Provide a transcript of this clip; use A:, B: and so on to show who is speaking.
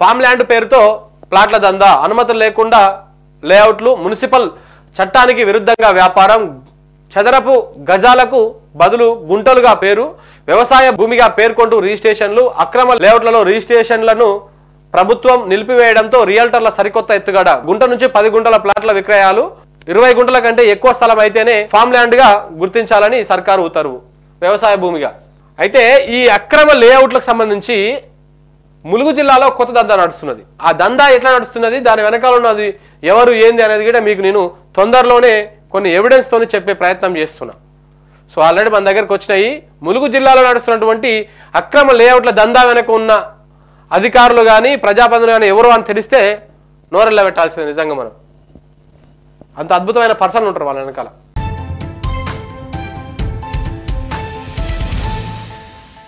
A: Farm land పేరుతో ప్లాట్ల దందా. అనుమతులు లేకుండా లేఅవుట్లు మున్సిపల్ చట్టానికి విరుద్ధంగా వ్యాపారం. చదరపు గజాలకు బదులు గుంటలుగా పేరు వ్యవసాయ భూమిగా పేర్కొంటూ రిజిస్ట్రేషన్లు అక్రమ లేఅవుట్లలో రిజిస్ట్రేషన్లను ప్రభుత్వం నిలిపివేయడంతో రియల్టర్ల సరికొత్త ఎత్తుగడ. గుంట నుంచి పది గుంటల ప్లాట్ల విక్రయాలు ఇరవై గుంటల కంటే ఎక్కువ స్థలం అయితేనే ఫామ్ ల్యాండ్గా గుర్తించాలని సర్కారు ఉత్తర్వు. వ్యవసాయ భూమిగా. అయితే ఈ అక్రమ లేఅవుట్లకు సంబంధించి ములుగు జిల్లాలో కొత్త దందా నడుస్తున్నది. ఆ దందా ఎట్లా నడుస్తున్నది? దాని వెనకాల ఉన్నది ఎవరు ఏంది అనేది కూడా మీకు నేను తొందరలోనే కొన్ని ఎవిడెన్స్తో చెప్పే ప్రయత్నం చేస్తున్నా. సో ఆల్రెడీ మన దగ్గరకు వచ్చినాయి. ములుగు జిల్లాలో నడుస్తున్నటువంటి అక్రమ లేఅవుట్ల దందా వెనక ఉన్న అధికారులు కానీ ప్రజాప్రతినిధులు కానీ ఎవరు అని తెలిస్తే నోరెళ్ళ పెట్టాల్సింది నిజంగా మనం. అంత అద్భుతమైన పర్సన్ ఉంటారు వాళ్ళ వెనకాల.